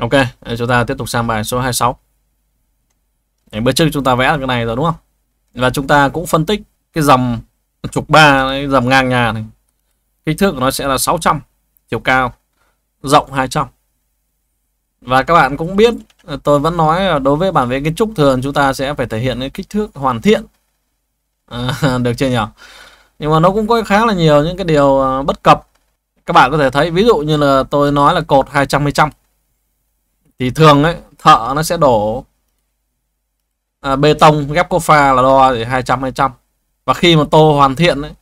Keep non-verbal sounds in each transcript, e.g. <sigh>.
Ok, chúng ta tiếp tục sang bài số 26. Đấy, bữa trước chúng ta vẽ được cái này rồi đúng không? Và chúng ta cũng phân tích cái dầm trục 3, dầm ngang nhà này. Kích thước của nó sẽ là 600, chiều cao, rộng 200. Và các bạn cũng biết, ờ, tôi vẫn nói là đối với bản vẽ kiến trúc thường chúng ta sẽ phải thể hiện cái kích thước hoàn thiện. À, <laughs> được chưa nhỉ? Nhưng mà nó cũng có khá là nhiều những cái điều ờ, bất cập. Các bạn có thể thấy, ví dụ như là tôi nói là cột 200 200 thì thường ấy thợ nó sẽ đổ à, bê tông ghép cô pha là đo để 200 200 và khi mà tô hoàn thiện ấy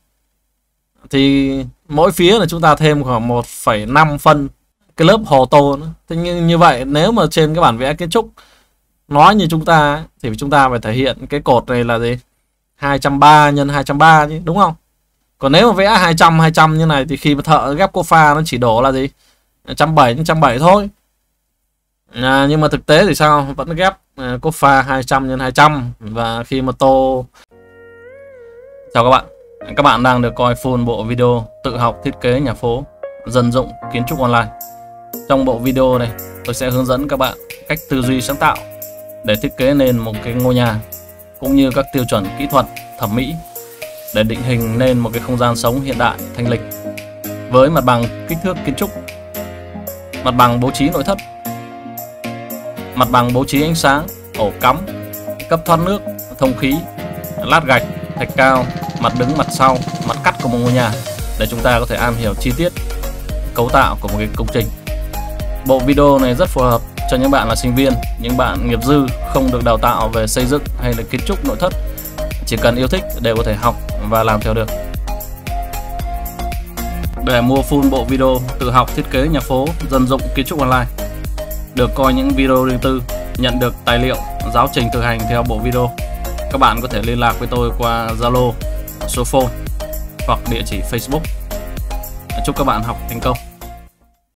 thì mỗi phía là chúng ta thêm khoảng 1,5 phân cái lớp hồ tô nữa. Thế như, như vậy nếu mà trên cái bản vẽ kiến trúc nói như chúng ta ấy, thì chúng ta phải thể hiện cái cột này là gì? 230 nhân 230 chứ đúng không? Còn nếu mà vẽ 200 200 như này thì khi mà thợ ghép cô pha nó chỉ đổ là gì? 170 170 thôi à, nhưng mà thực tế thì sao? Vẫn ghép à, cốt pha 200 x 200 và khi mà tô chào các bạn. Các bạn đang được coi full bộ video tự học thiết kế nhà phố dân dụng kiến trúc online. Trong bộ video này tôi sẽ hướng dẫn các bạn cách tư duy sáng tạo để thiết kế nên một cái ngôi nhà cũng như các tiêu chuẩn kỹ thuật thẩm mỹ để định hình nên một cái không gian sống hiện đại thanh lịch. Với mặt bằng kích thước kiến trúc mặt bằng bố trí nội thất mặt bằng bố trí ánh sáng, ổ cắm, cấp thoát nước, thông khí, lát gạch, thạch cao, mặt đứng mặt sau, mặt cắt của một ngôi nhà để chúng ta có thể am hiểu chi tiết cấu tạo của một cái công trình. Bộ video này rất phù hợp cho những bạn là sinh viên, những bạn nghiệp dư không được đào tạo về xây dựng hay là kiến trúc nội thất, chỉ cần yêu thích đều có thể học và làm theo được. Để mua full bộ video tự học thiết kế nhà phố dân dụng kiến trúc online được coi những video riêng tư, nhận được tài liệu, giáo trình thực hành theo bộ video. Các bạn có thể liên lạc với tôi qua Zalo, số phone hoặc địa chỉ Facebook. Chúc các bạn học thành công.